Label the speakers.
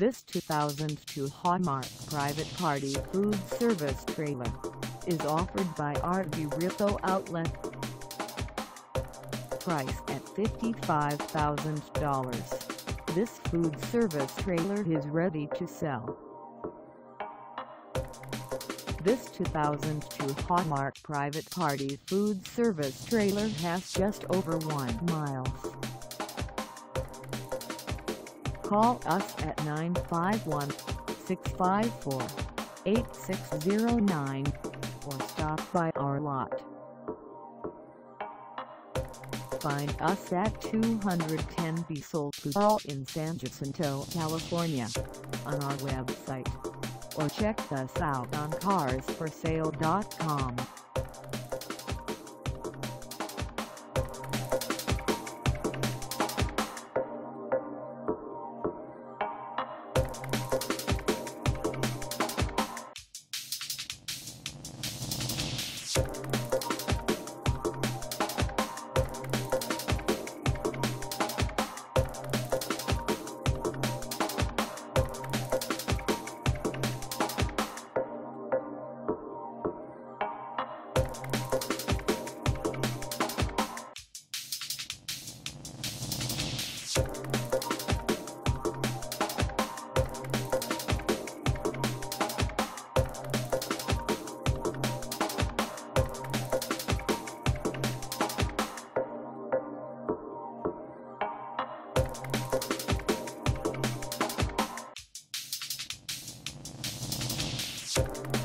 Speaker 1: This 2002 Haulmark Private Party Food Service Trailer is offered by RV Repo Outlet. Price at $55,000. This food service trailer is ready to sell. This 2002 Haulmark Private Party Food Service trailer has just over 1 miles. Call us at 951-654-8609 or stop by our lot. Find us at 210 Bissell Hall in San Jacinto, California on our website or check us out on carsforsale.com.
Speaker 2: Thank